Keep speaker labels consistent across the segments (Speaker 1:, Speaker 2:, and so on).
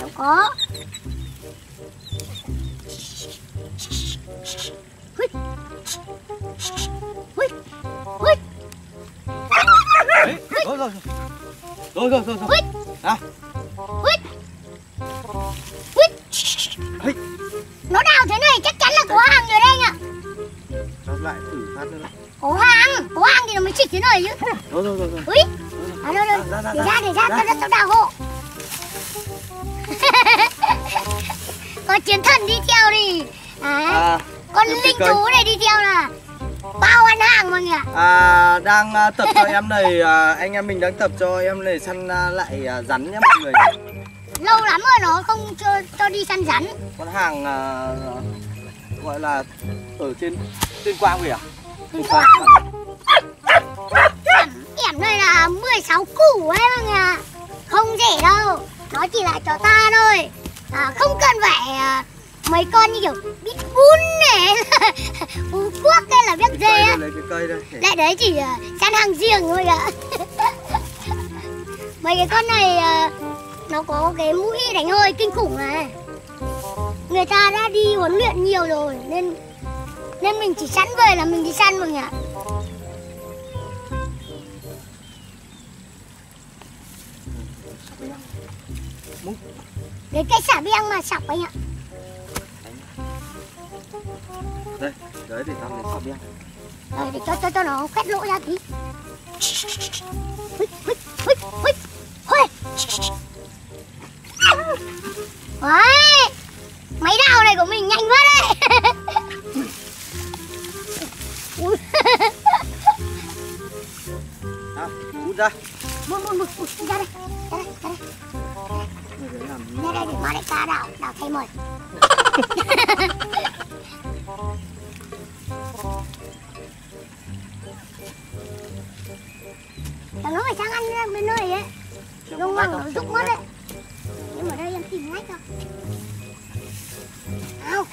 Speaker 1: đâu có Hui. Hui. Hui.
Speaker 2: Đấy, rồi rồi rồi rồi rồi rồi
Speaker 1: Hui.
Speaker 2: à
Speaker 1: Hui. Hui.
Speaker 2: Hui.
Speaker 1: nó đào thế này chắc chắn là có hàng rồi đây nhỉ
Speaker 2: cho lại thử phát nữa
Speaker 1: có hàng có hàng thì nó mới chích thế này chứ
Speaker 2: rồi rồi rồi rồi
Speaker 1: Ui, à
Speaker 2: Ra, ra,
Speaker 1: để
Speaker 2: ra,
Speaker 1: để ra. tao tao đào hộ. Có chiến thần đi theo đi. À,
Speaker 2: à,
Speaker 1: con linh chú này đi theo là bao ăn hàng mọi người ạ.
Speaker 2: à đang à, tập cho em này à, anh em mình đang tập cho em này săn à, lại à, rắn nhá mọi người
Speaker 1: Lâu lắm rồi nó không cho cho đi săn rắn.
Speaker 2: con hàng à, gọi là ở trên tuyên quang vậy à tuyên quang
Speaker 1: Em đây là 16 củ ấy mọi người ạ. Không rẻ đâu. Nó chỉ là cho ta thôi. À, không cần phải à, mấy con như kiểu pitbull này. Phú quốc hay là biết dê á. Lại đấy chỉ ờ, săn hàng riêng thôi ạ. Mấy cái con này ờ, nó có cái mũi đánh hơi kinh khủng này. Người ta đã đi huấn luyện nhiều rồi nên nên mình chỉ sẵn về là mình đi săn mọi người Cái cây xả beng mà sọc anh ạ.
Speaker 2: Đây đấy để tao lấy sọc đen
Speaker 1: Rồi để cho cho cho nó khoét lỗ ra tí. Hui, hui, hui, hui, hui. Đấy Máy đào này của mình nhanh quá đấy Thằng nó phải sang ăn bên nơi ấy.
Speaker 2: Đông
Speaker 1: ngon nó
Speaker 2: rút
Speaker 1: mất đấy. Nhưng mà đây em tìm ngách rồi Ao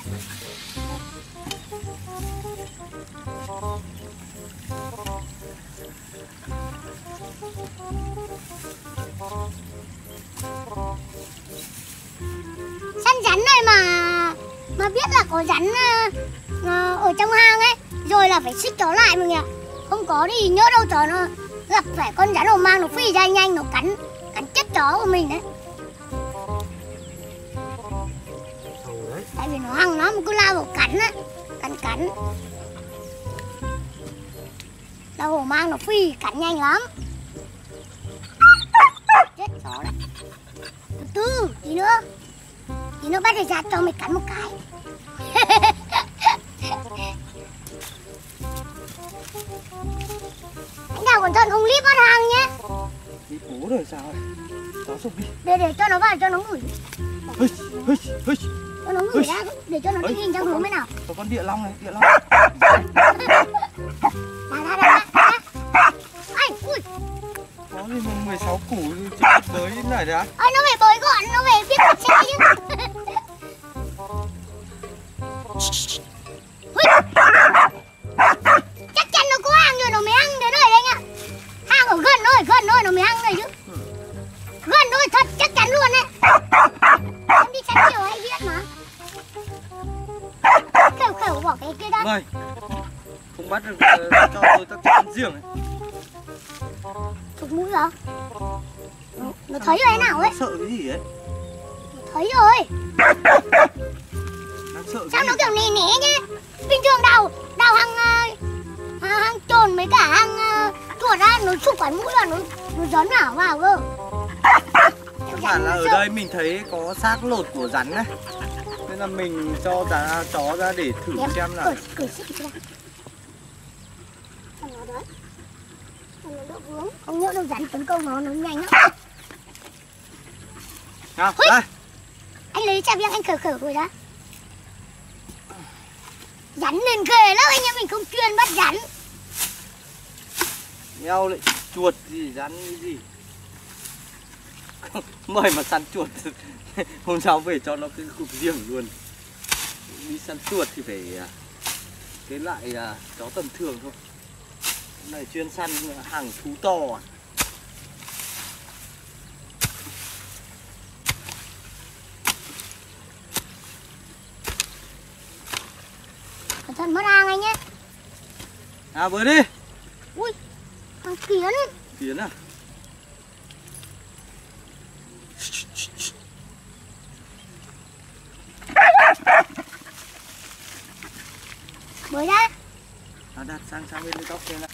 Speaker 1: Săn rắn này mà Mà biết là có rắn uh, ở trong hang ấy Rồi là phải xích chó lại mọi người ạ Không có thì nhớ đâu chó nó gặp phải con rắn hổ mang nó phi ra nhanh nó cắn cắn chết chó của mình đấy. Tại vì nó hăng lắm cứ lao vào cắn á cắn cắn. Lao hổ mang nó phi cắn nhanh lắm. Chết chó đấy. Từ từ tí nữa. Tí nữa bắt được ra cho mày cắn một cái anh đào cẩn thận không líp bắt hàng nhé.
Speaker 2: Đi bố rồi sao ấy cháu xuống đi.
Speaker 1: Để để cho nó vào cho nó ngửi.
Speaker 2: Hơi hơi hơi
Speaker 1: cho nó ngửi ra để cho nó định hình trong hướng bên nào.
Speaker 2: Có con địa long này địa long.
Speaker 1: Ra ra ra ai ui.
Speaker 2: Có gì mà 16 củ chỉ tới này á?
Speaker 1: Ơi nó phải bới gọn nó phải biết mặt xe chứ
Speaker 2: riêng ấy.
Speaker 1: Thục mũi hả? Nó, nó thấy rồi nào ấy?
Speaker 2: Sợ cái gì ấy?
Speaker 1: Nó thấy rồi.
Speaker 2: Sợ
Speaker 1: Sao
Speaker 2: cái
Speaker 1: nó
Speaker 2: gì?
Speaker 1: kiểu né né nhá. Bình thường đào Đào hàng uh, Hàng trồn với cả hàng uh, chuột ra Nó chụp cái mũi và nó Nó dấn vào vào cơ.
Speaker 2: Căn bản là ở đây mình thấy có xác lột của rắn này Nên là mình cho giá chó ra để thử
Speaker 1: Em
Speaker 2: xem là
Speaker 1: cởi, cởi xích ra Cho nó đấy nó đỡ vướng Không nhỡ đâu rắn tấn công nó nó nhanh lắm.
Speaker 2: Nào, đây.
Speaker 1: Anh lấy chà biếng anh khởi khởi rồi đó. Rắn nên ghê lắm anh em mình không chuyên bắt rắn
Speaker 2: Nheo lại chuột gì rắn cái gì? Mời mà săn chuột. Hôm sau về cho nó cái cục riêng luôn. Đi săn chuột thì phải à, Cái loại à, chó tầm thường thôi này chuyên săn hàng thú to à?
Speaker 1: Cẩn thận mất hàng anh nhé.
Speaker 2: À vừa đi.
Speaker 1: Ui thằng kiến.
Speaker 2: Kiến à?
Speaker 1: Mới ra.
Speaker 2: À, đặt sang sang bên tóc kia lại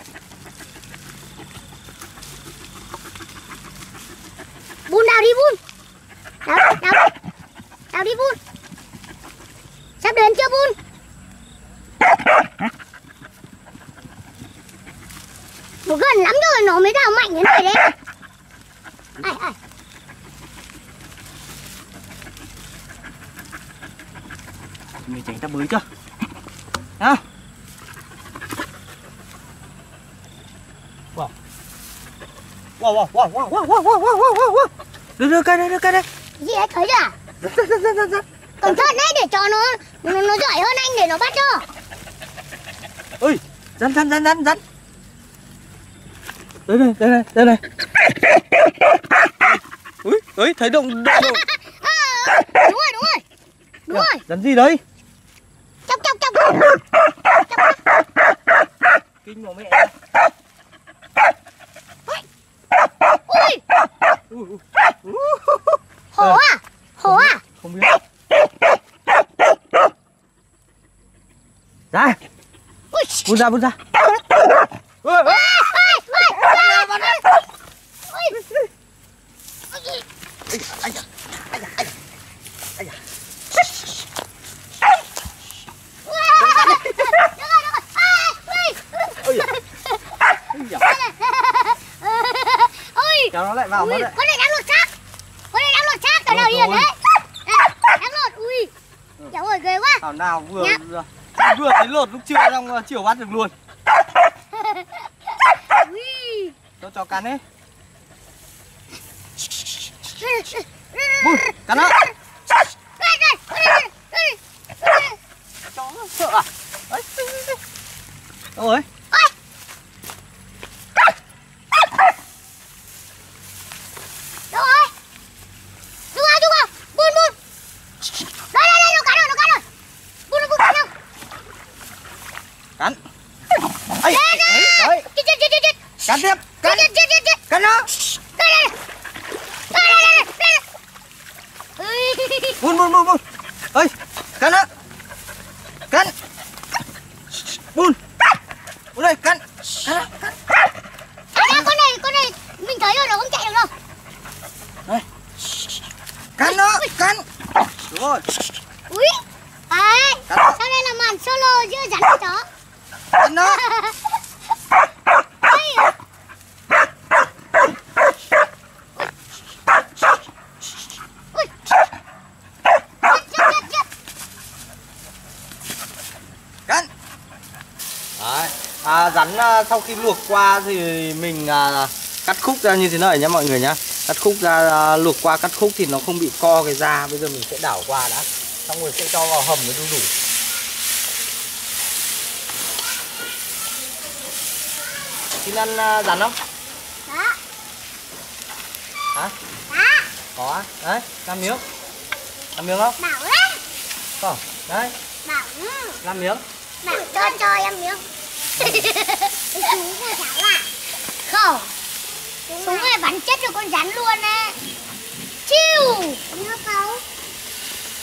Speaker 1: đào đi vun. Đào đào Đào đi vun. Sắp đến chưa vun? Nó gần lắm rồi, nó mới đào mạnh thế này đấy. Ai ai?
Speaker 2: Mình tránh ta bới chưa? À. wow wow. Wow wow wow wow wow wow wow wow wow đưa đưa cây đây đưa cây đây
Speaker 1: Gì đấy thấy chưa?
Speaker 2: Dẫn, dẫn, dẫn, dẫn.
Speaker 1: Cẩn thận đấy để cho nó nó, nó giỏi hơn anh để nó bắt cho.
Speaker 2: Ơi dẫn dẫn dẫn dẫn dẫn đây đây đây đây đây đây ui ơi thấy động động
Speaker 1: à, Đúng rồi đúng rồi. Đúng rồi.
Speaker 2: dẫn gì đấy?
Speaker 1: Chọc chọc chọc.
Speaker 2: Kinh của mẹ.
Speaker 1: Ui.
Speaker 2: Ui, ui.
Speaker 1: 我不不不不来不杀不
Speaker 2: 杀 nào vừa vừa, vừa thấy lột lúc trưa xong uh, chiều bắt được luôn. Cho cho cắn ấy Bùi, cắn nó Chó nó sợ à Đấy, đi, đi, đi. Đâu rồi
Speaker 1: Đâu rồi Đúng rồi, đúng rồi Bun, bun Đây, đây, đây, nó cắn rồi, nó cắn rồi Bun, bun, cắn không
Speaker 2: Cắn ấy ấy đấy
Speaker 1: Chết, chết, chết, chết, chết
Speaker 2: cắn tiếp cắn
Speaker 1: Chết, chết, chết, chết
Speaker 2: cắn nó
Speaker 1: Đây, đây Đây, đây, đây, đây, đây Ui
Speaker 2: bùn bùn bùn bùn ấy cắn nó cắn bùn bùn đây cắn cắn nó cắn
Speaker 1: À, con này, con này Mình thấy rồi, nó không chạy được đâu
Speaker 2: cắn nó cắn. Đúng rồi.
Speaker 1: Ui
Speaker 2: Cắn.
Speaker 1: Sau đây là màn solo giữa rắn và chó
Speaker 2: cắn nó. À, rắn à, sau khi luộc qua thì mình à, cắt khúc ra như thế này nhé mọi người nhá cắt khúc ra à, luộc qua cắt khúc thì nó không bị co cái da. Bây giờ mình sẽ đảo qua đã. Xong rồi sẽ cho vào hầm nó đu đủ. Xin ăn à, rắn không?
Speaker 1: Đó,
Speaker 2: hả?
Speaker 1: Đó,
Speaker 2: có á. Đấy năm miếng. Năm miếng không?
Speaker 1: Bảo đấy
Speaker 2: không đấy.
Speaker 1: Bảo, ừ,
Speaker 2: năm miếng.
Speaker 1: Bảo cho cho em miếng. À Không Súng này bắn chết được con rắn luôn á. Chiu. Nó không?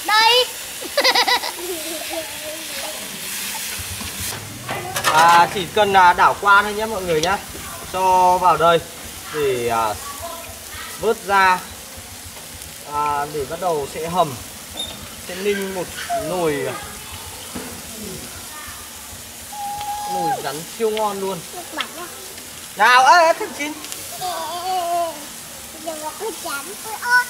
Speaker 1: Đây.
Speaker 2: À, chỉ cần à, đảo qua thôi nhé mọi người nhá cho vào đây để à, vớt ra. À, để bắt đầu sẽ hầm sẽ ninh một nồi nồi rắn siêu ngon luôn. Nào ơi thằng chín
Speaker 1: Đừng có cứ chán tôi ớt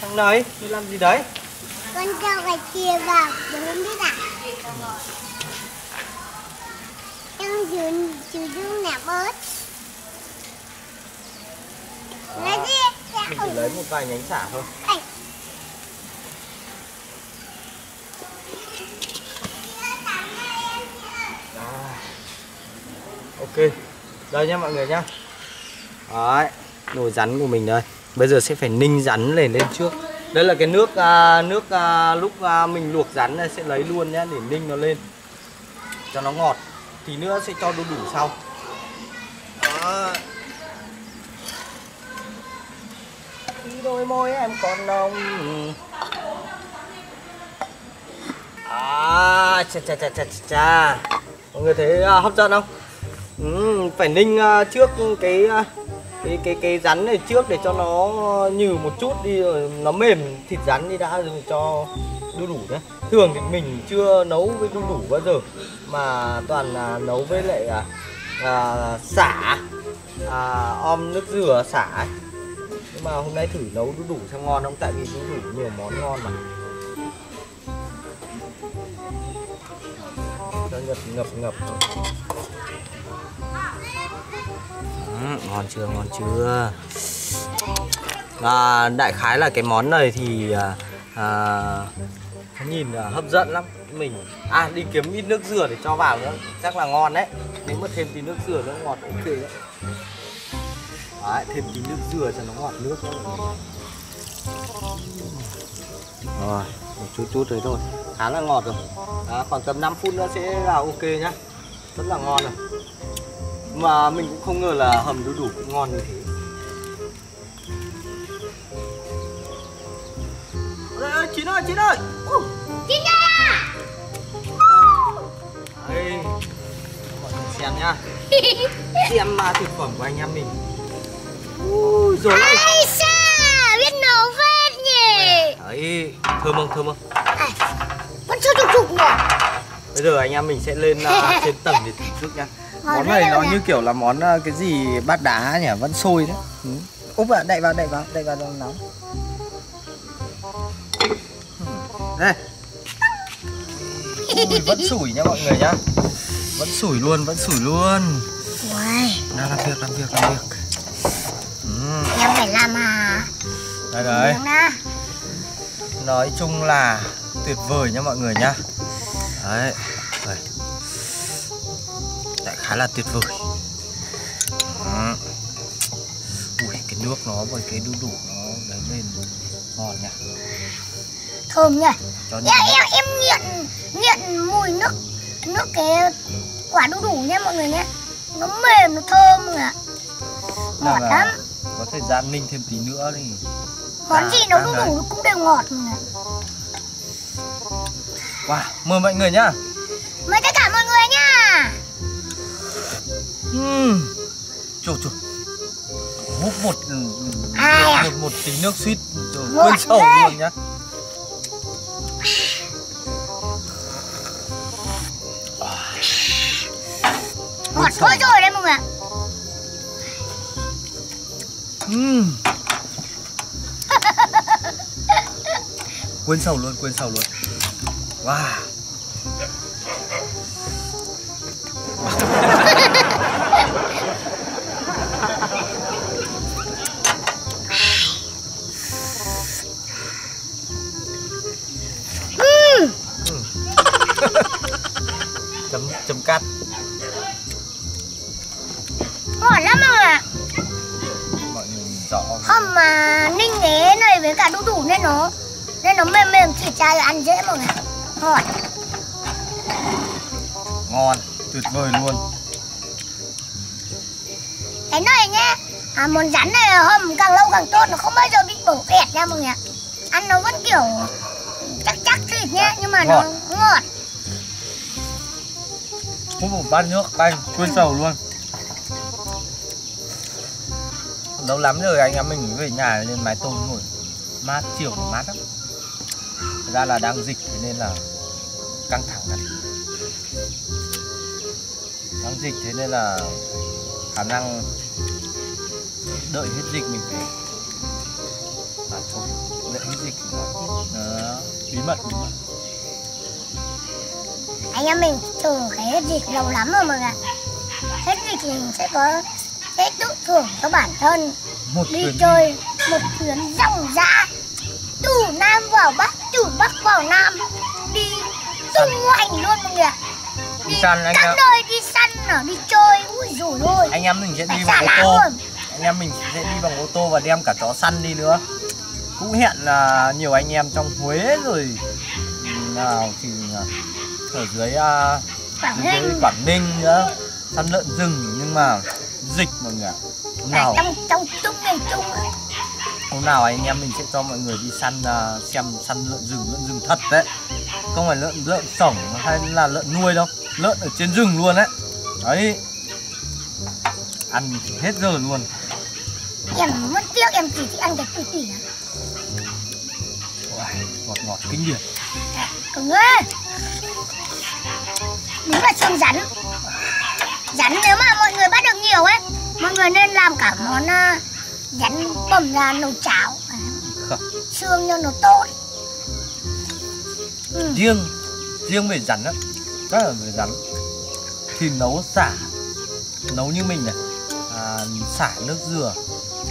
Speaker 2: thằng này đi làm gì đấy
Speaker 1: Con cho cái kia vào Đừng không biết à Em chú chú chú nạp ớt Lấy gì?
Speaker 2: mình chỉ lấy một vài nhánh xả thôi. Ok đây nhé mọi người nhá Đấy, nồi rắn của mình đây. Bây giờ sẽ phải ninh rắn lên lên trước. Đây là cái nước à, nước à, lúc à, mình luộc rắn này sẽ lấy luôn nhé để ninh nó lên cho nó ngọt. Thì nữa sẽ cho đu đủ sau. Đó. Đôi môi em còn nồng À, cha cha cha cha cha cha Mọi người thấy à, hấp dẫn không? Ừ, phải ninh à, trước cái à, cái cái cái rắn này trước để cho nó à, nhừ một chút đi rồi nó mềm thịt rắn đi đã rồi cho đu đủ nhé thường thì mình chưa nấu với đu đủ bao giờ mà toàn là nấu với lại à, à, xả à, om nước dừa xả ấy. nhưng mà hôm nay thử nấu đu đủ xem ngon không? Tại vì đu đủ nhiều món ngon mà. Cho ngập ngập ngập. Ngon chưa ngon chưa? À, đại khái là cái món này thì à, à nhìn à, hấp dẫn lắm. Mình à đi kiếm ít nước dừa để cho vào nữa. Chắc là ngon đấy. Nếu mà thêm tí nước dừa nó ngọt ok đấy. Đấy thêm tí nước dừa cho nó ngọt nước. Nữa rồi một chút chút đấy thôi. Khá là ngọt rồi. À, khoảng tầm 5 phút nữa sẽ là ok nhá. Rất là ngon rồi mà mình cũng không ngờ là hầm đu đủ cũng ngon như thế. Ôi, ơi, Chín ơi, Chín ơi! Uh.
Speaker 1: Chín đây à
Speaker 2: Đây, mọi người xem nhá. Xem mà thực phẩm của anh em mình. Ui, rồi ơi
Speaker 1: Ai xa Biết nấu phết nhỉ?
Speaker 2: Đấy, thơm không, thơm không?
Speaker 1: À, Vẫn chưa chụp chụp nhỉ?
Speaker 2: Bây giờ anh em mình sẽ lên uh, trên tầng để thưởng thức nhá Món này nó như kiểu là món uh, cái gì bát đá nhỉ, vẫn sôi đấy. Ừ. Úp ạ, đậy vào, đậy vào, đậy vào nóng. Đây. Ui, vẫn sủi nha mọi người nhá. Vẫn sủi luôn, vẫn sủi luôn.
Speaker 1: Uầy.
Speaker 2: Nào làm việc, làm việc, làm việc. Ừ.
Speaker 1: Em phải làm à
Speaker 2: Đây đấy Nói chung là tuyệt vời nha mọi người nhá. Đấy khá là tuyệt vời. Ừ. Ui cái nước nó với cái đu đủ nó đấy lên ngon nha
Speaker 1: Thơm nhỉ?
Speaker 2: Cho
Speaker 1: em, em, em nghiện nghiện mùi nước nước cái quả đu đủ nha mọi người nhé. Nó mềm nó thơm rồi ạ. Ngọt lắm.
Speaker 2: có thời gian ninh thêm tí nữa thì
Speaker 1: món
Speaker 2: à,
Speaker 1: gì nấu đu đủ nó cũng đều ngọt mà.
Speaker 2: Wow, mời mọi người nhá Chù chù Hút một
Speaker 1: Ai à?
Speaker 2: một, một tí nước suýt rồi quên sầu luôn nhá
Speaker 1: ngọt thôi rồi đấy mọi người ạ
Speaker 2: Uhm. quên sầu luôn, quên sầu luôn. Wow. Cắt.
Speaker 1: ngọt lắm mọi người ạ
Speaker 2: Mọi người nhìn rõ không?
Speaker 1: không mà ninh cái này với cả đu đủ nên nó nên nó mềm mềm thịt ra ăn dễ mọi người ngọt
Speaker 2: Ngon, tuyệt vời luôn.
Speaker 1: cái này nhé à, món rắn này hầm càng lâu càng tốt nó không bao giờ bị bổ kẹt nha mọi người ạ ăn nó vẫn kiểu chắc chắc thịt nhé nhưng mà nó ngọt
Speaker 2: không một bát nước canh, quên sầu luôn. Lâu lắm rồi anh em mình về nhà lên mái tôn ngồi mát chiều thì mát lắm. Thật ra là đang dịch thế nên là căng thẳng lắm. Đang dịch thế nên là khả năng đợi hết dịch mình phải à thôi đợi hết dịch thì nói đó bí mật bí mật
Speaker 1: anh em mình chờ cái hết dịch lâu lắm rồi mọi người ạ. Hết dịch thì mình sẽ có sẽ tự thưởng cho bản thân.
Speaker 2: Một
Speaker 1: đi
Speaker 2: chuyến
Speaker 1: chơi một chuyến ròng rã từ nam vào bắc từ bắc vào nam. Đi tung hoành luôn mọi người ạ.
Speaker 2: Đi săn anh
Speaker 1: các
Speaker 2: ạ.
Speaker 1: nơi đi săn ở đi chơi. Ui rồi ôi.
Speaker 2: Anh em mình sẽ đi bằng ô tô.
Speaker 1: luôn.
Speaker 2: Anh em mình sẽ đi bằng ô tô và đem cả chó săn đi nữa. Cũng hẹn là nhiều anh em trong Huế rồi. Nào thì à, ở dưới à,
Speaker 1: Quảng
Speaker 2: dưới
Speaker 1: Ninh.
Speaker 2: Quảng Ninh nữa. Săn lợn rừng nhưng mà dịch mọi người ạ. hôm nào
Speaker 1: trong trong miền trung á.
Speaker 2: hôm nào anh em mình sẽ cho mọi người đi săn à, xem săn lợn rừng lợn rừng thật đấy. Không phải lợn lợn sống hay là lợn nuôi đâu. Lợn ở trên rừng luôn đấy. Đấy. Ăn hết giờ luôn.
Speaker 1: Em mất tiếc em chỉ thích ăn cái à
Speaker 2: Uầy, ngọt ngọt kinh điển
Speaker 1: cứng ơi đúng là xương rắn. Rắn nếu mà mọi người bắt được nhiều ấy mọi người nên làm cả món à, rắn bầm ra nấu cháo À,
Speaker 2: Không.
Speaker 1: xương cho nó tốt. Ừ.
Speaker 2: riêng riêng về rắn á rất là về rắn. Thì nấu xả nấu như mình này à, xả nước dừa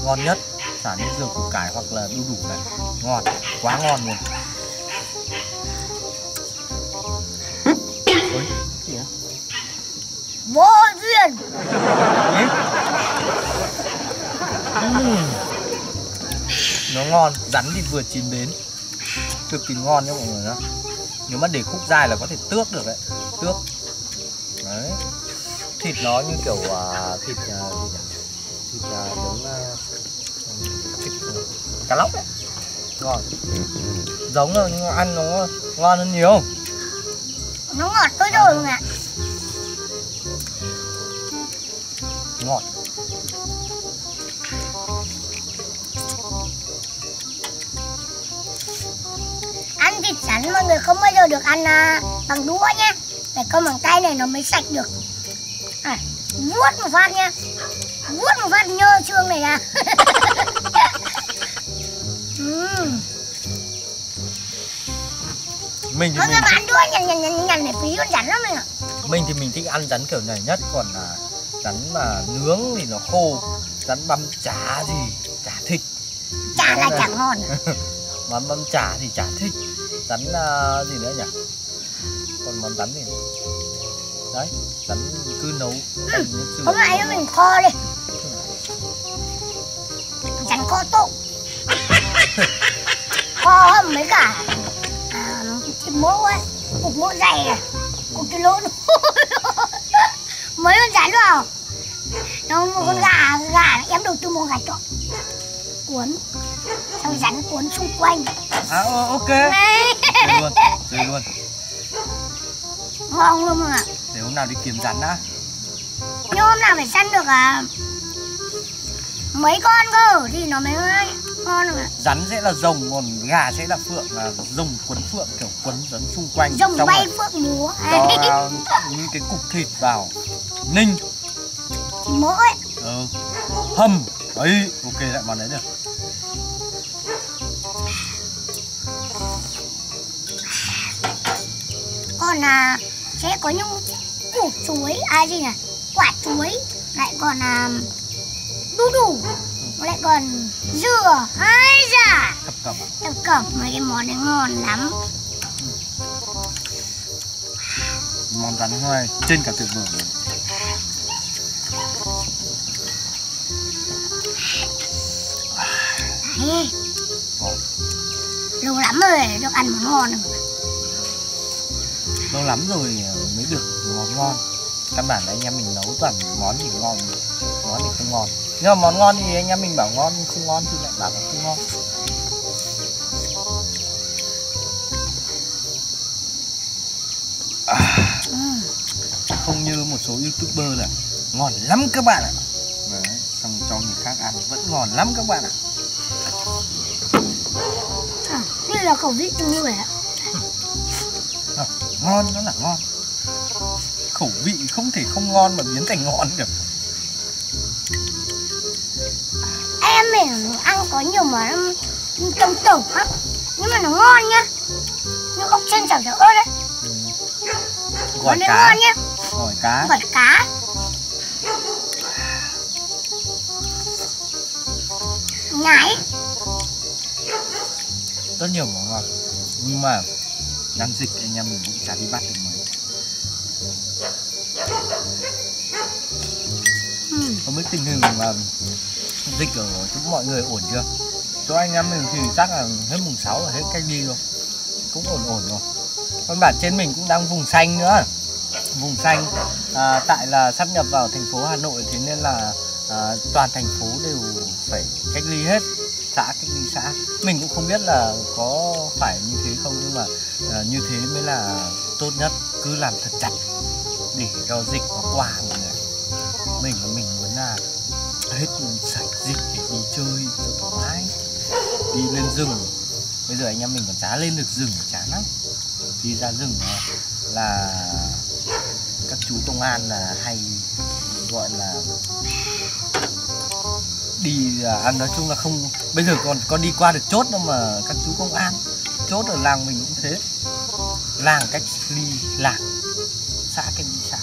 Speaker 2: ngon nhất xả nước dừa củ cải hoặc là đu đủ này. Ngon quá ngon luôn
Speaker 1: vô duyên.
Speaker 2: Ừm. nó ngon rắn thì vừa chín đến. Cực kỳ ngon nha mọi người nhá. Nếu mà để khúc dài là có thể tước được đấy tước. Đấy. Thịt nó như kiểu à, thịt à, gì nhỉ? Thịt à, giống à, thịt à, cá lóc ấy ngon. Giống rồi nhưng mà ăn nó ngon hơn nhiều.
Speaker 1: Nó ngọt thôi rồi không ạ
Speaker 2: ngọt
Speaker 1: ăn thịt rắn mọi người không bao giờ được ăn à, bằng đũa nhé phải cầm bằng tay này nó mới sạch được. À, vuốt một phát nhá vuốt một phát nhơ xương này ra. Ừm.
Speaker 2: mình thì mình
Speaker 1: ăn đũa nhằn nhằn nhằn nhằn để phí con rắn lắm ạ.
Speaker 2: Mình thì mình thích ăn rắn kiểu này nhất còn là rắn mà nướng thì nó khô rắn băm chả gì chả thích.
Speaker 1: Chả là chả ngon.
Speaker 2: Món băm chả thì chả thích. Rắn à, gì nữa nhỉ? Còn món rắn gì đấy rắn cứ nấu dừa.
Speaker 1: hôm nay mình kho đi. Rắn kho tụng kho hầm với cả à, thịt mỡ ấy cục mỡ dày này cục cái lỗ mấy con rắn vào nó một con gà gà em đầu tư một gà trọi cuốn. Xong rắn cuốn xung quanh.
Speaker 2: À ờ, ok. Chơi luôn chơi luôn.
Speaker 1: Ngon luôn mà
Speaker 2: để hôm nào đi kiếm rắn đã.
Speaker 1: Nhưng hôm nào phải săn được à mấy con cơ thì nó mới ngon được ạ?
Speaker 2: Rắn sẽ là rồng còn gà sẽ là phượng là rồng quấn phượng kiểu quấn rắn xung quanh.
Speaker 1: Rồng
Speaker 2: xong
Speaker 1: bay
Speaker 2: rồi
Speaker 1: phượng múa
Speaker 2: cho những cái cục thịt vào. Ninh.
Speaker 1: Mỡ ấy.
Speaker 2: Ờ, hầm. Ấy ok lại món đấy được.
Speaker 1: Còn là sẽ có những củ chuối à gì nhỉ? Quả chuối. Lại còn là đu đủ. Lại còn dừa ai da
Speaker 2: thập cẩm
Speaker 1: tập cẩm mấy cái món này ngon lắm.
Speaker 2: Món rắn hoài trên cả tuyệt vời.
Speaker 1: Đấy. Lâu lắm rồi được ăn món ngon rồi
Speaker 2: lâu lắm rồi mới được món ngon. Căn bản là anh em mình nấu toàn món gì ngon món thì không ngon nhưng mà món ngon thì anh em mình bảo ngon không ngon thì lại bảo là không ngon.
Speaker 1: Ừ.
Speaker 2: không như một số youtuber là ngon lắm các bạn ạ. Đấy, xong cho người khác ăn vẫn ngon lắm các bạn ạ.
Speaker 1: À, như là khẩu vị từng người ạ.
Speaker 2: À, ngon nó là ngon. Khẩu vị không thể không ngon mà biến thành ngon được
Speaker 1: em mình ăn có nhiều món trong tủ lắm. Nhưng mà nó ngon nhá như ốc chân chảo chảo ớt đấy.
Speaker 2: Gỏi cá.
Speaker 1: ngon nhá.
Speaker 2: Gỏi cá.
Speaker 1: Gỏi cá. Nhái.
Speaker 2: Rất nhiều món ngon. Nhưng mà đang dịch anh em mình cũng chả đi bắt được mấy.
Speaker 1: Ừ.
Speaker 2: không biết tình hình mà dịch ở chỗ mọi người ổn chưa? Chỗ anh em mình thì chắc là hết mùng 6 là hết cách ly rồi. Cũng ổn ổn rồi. Còn bản trên mình cũng đang vùng xanh nữa. Vùng xanh à, tại là sắp nhập vào thành phố Hà Nội thế nên là à, toàn thành phố đều phải cách ly hết. Xã cách ly xã. Mình cũng không biết là có phải như thế không nhưng mà à, như thế mới là tốt nhất. Cứ làm thật chặt để cho dịch nó qua mọi người. Mình là mình muốn là hết rừng. Bây giờ anh em mình còn chả lên được rừng chán lắm. Đi ra rừng là, các chú công an là hay gọi là đi à, ăn nói chung là không bây giờ còn còn đi qua được chốt đâu mà các chú công an. Chốt ở làng mình cũng thế. Làng cách ly làng xã cách ly xã.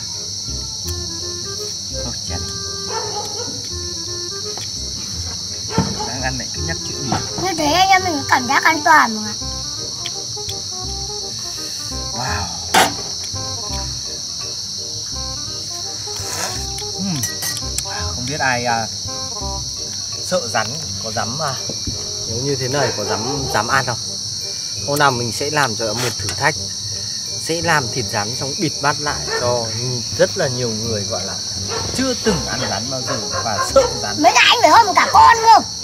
Speaker 1: Mình cảm giác an toàn mà.
Speaker 2: Wow. Ừm. không biết ai à, sợ rắn có dám à, nếu như thế này có dám dám ăn không? Hôm nào mình sẽ làm cho một thử thách. Sẽ làm thịt rắn xong bịt mắt lại cho rất là nhiều người gọi là chưa từng ăn rắn bao giờ và sợ rắn.
Speaker 1: Mấy cái anh phải hâm cả con cơ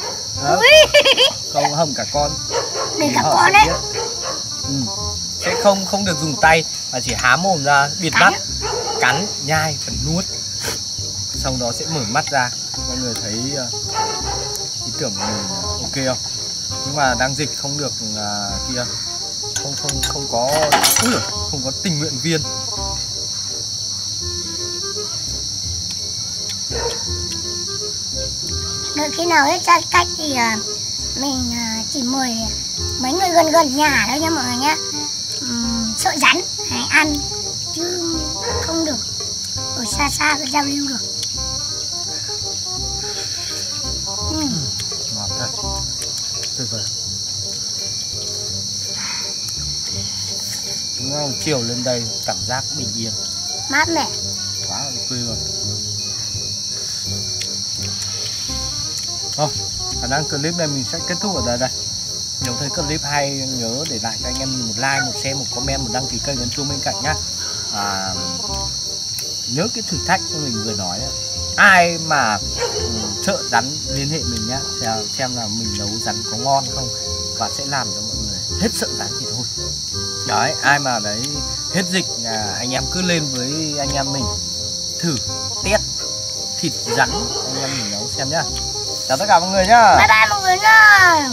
Speaker 2: Không hầm cả con.
Speaker 1: Để cả con đấy
Speaker 2: ừ. sẽ không không được dùng tay mà chỉ há mồm ra bịt
Speaker 1: Cắn.
Speaker 2: mắt cắn nhai và nuốt. Sau đó sẽ mở mắt ra. Mọi người thấy ờ, ý tưởng của mình ờ, ok không? Nhưng mà đang dịch không được à, kia. Không không không có không có tình nguyện viên
Speaker 1: khi nào hết giãn cách thì à, mình à, chỉ mời mấy người gần gần nhà thôi nha mọi người nhé sợ rắn hãy ăn chứ không được. Ở xa xa cái giao lưu được.
Speaker 2: Ngọt thật. Tuyệt vời. Đúng không chiều lên đây cảm giác bình yên.
Speaker 1: Mát mẻ.
Speaker 2: Quá là tươi Thôi, khả năng clip này mình sẽ kết thúc ở đây đây. Nếu thấy clip hay nhớ để lại cho anh em một like, một share, một comment, một đăng ký kênh ấn chuông bên cạnh nhá. À, Nhớ cái thử thách của mình vừa nói. Ai mà ừ, chợ sợ rắn liên hệ mình nhá xem, à, xem là mình nấu rắn có ngon không Và sẽ làm cho mọi người hết sợ rắn thì thôi. Đấy, ai mà đấy hết dịch à, anh em cứ lên với anh em mình thử test thịt rắn anh em mình nấu xem nhá chào tất cả mọi người nhá
Speaker 1: bye bye mọi người nhá.